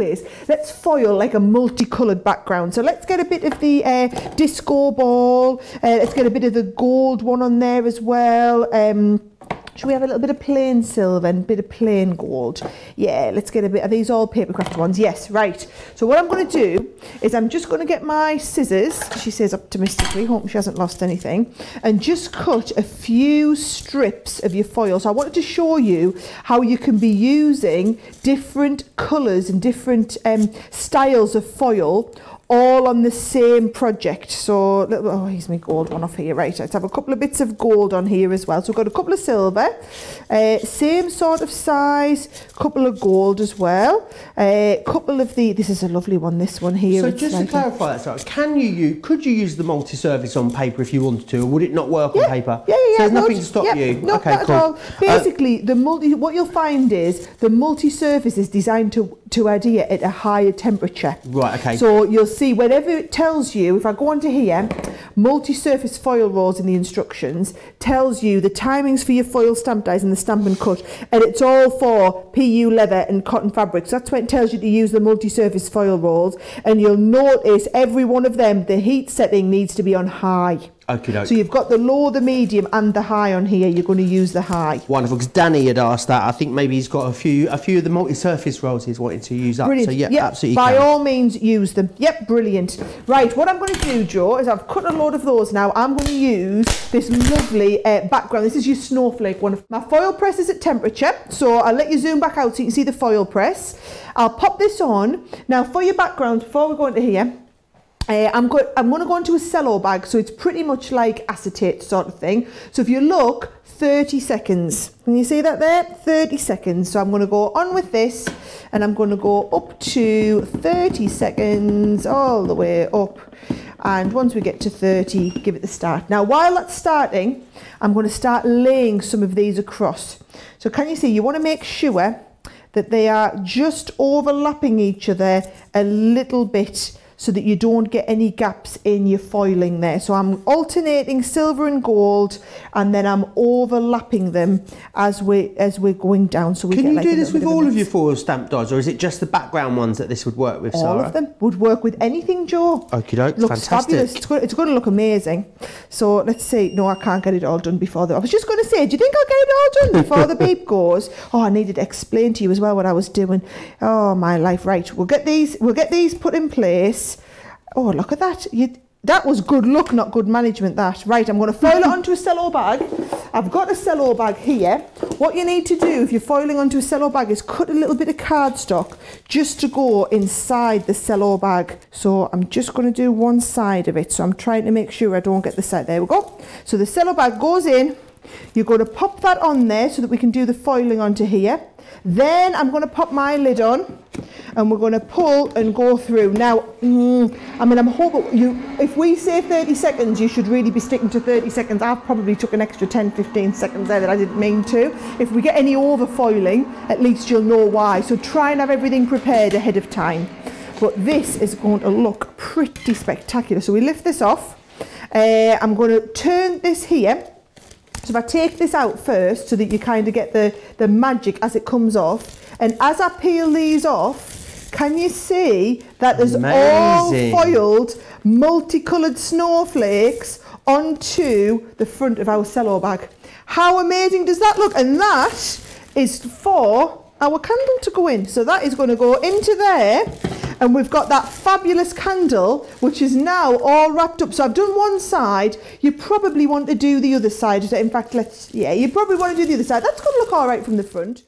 is let's foil like a multicoloured background. So let's get a bit of the uh, disco ball. Uh, let's get a bit of the gold one on there as well. Um, should we have a little bit of plain silver and a bit of plain gold? Yeah, let's get a bit. Are these all papercraft ones? Yes, right. So what I'm going to do is I'm just going to get my scissors, she says optimistically, hope she hasn't lost anything, and just cut a few strips of your foil. So I wanted to show you how you can be using different colours and different um, styles of foil all on the same project. So, oh, here's my gold one off here. Right, let's have a couple of bits of gold on here as well. So we've got a couple of silver, uh, same sort of size, couple of gold as well. A uh, couple of the, this is a lovely one, this one here. So just like to clarify that, sorry, can you use, could you use the multi-surface on paper if you wanted to, or would it not work yeah, on paper? Yeah, yeah, yeah. So there's nothing to stop yeah, you? No, okay, cool. Uh, Basically, uh, the multi, what you'll find is the multi-surface is designed to, to adhere at a higher temperature. Right, okay. So you'll see whenever it tells you, if I go on to here, multi-surface foil rolls in the instructions, tells you the timings for your foil stamp dies and the stamp and cut, and it's all for PU leather and cotton fabrics. That's when it tells you to use the multi-surface foil rolls, and you'll notice every one of them, the heat setting needs to be on high. Okay, so you've got the low, the medium, and the high on here. You're going to use the high. Wonderful. Because Danny had asked that. I think maybe he's got a few, a few of the multi-surface rolls he's wanting to use up. Brilliant. So yeah, yep. absolutely. By can. all means, use them. Yep, brilliant. Right, what I'm going to do, Joe, is I've cut a load of those now. I'm going to use this lovely uh, background. This is your snowflake one. My foil press is at temperature, so I'll let you zoom back out so you can see the foil press. I'll pop this on. Now, for your background, before we go into here, uh, I'm, go I'm going to go into a cello bag, so it's pretty much like acetate sort of thing. So if you look, 30 seconds. Can you see that there? 30 seconds. So I'm going to go on with this and I'm going to go up to 30 seconds all the way up. And once we get to 30, give it the start. Now, while that's starting, I'm going to start laying some of these across. So can you see, you want to make sure that they are just overlapping each other a little bit so that you don't get any gaps in your foiling there. So I'm alternating silver and gold and then I'm overlapping them as we as we're going down. So we Can you like do this with of all of your foil stamp dies or is it just the background ones that this would work with, All of them would work with anything, Joe. Okay, doke, Looks fantastic. fabulous. It's going, it's going to look amazing. So let's see. No, I can't get it all done before the... I was just going to say, do you think I'll get it all done before the beep goes? Oh, I needed to explain to you as well what I was doing. Oh, my life. Right, we'll get these, we'll get these put in place. Oh, look at that. You, that was good luck, not good management, that. Right, I'm going to foil it onto a cello bag. I've got a cello bag here. What you need to do if you're foiling onto a cello bag is cut a little bit of cardstock just to go inside the cello bag. So I'm just going to do one side of it. So I'm trying to make sure I don't get the side. There we go. So the cello bag goes in. You're going to pop that on there so that we can do the foiling onto here. Then I'm going to pop my lid on and we're going to pull and go through. Now, mm, I mean, I'm hoping you, if we say 30 seconds, you should really be sticking to 30 seconds. I've probably took an extra 10, 15 seconds there that I didn't mean to. If we get any overfoiling, at least you'll know why. So try and have everything prepared ahead of time. But this is going to look pretty spectacular. So we lift this off. Uh, I'm going to turn this here so if I take this out first so that you kind of get the, the magic as it comes off, and as I peel these off, can you see that there's Amazing. all foiled, multicoloured snowflakes onto the front of our cello bag? How amazing does that look? And that is for our candle to go in. So that is going to go into there and we've got that fabulous candle which is now all wrapped up so I've done one side you probably want to do the other side in fact let's yeah you probably want to do the other side that's going to look all right from the front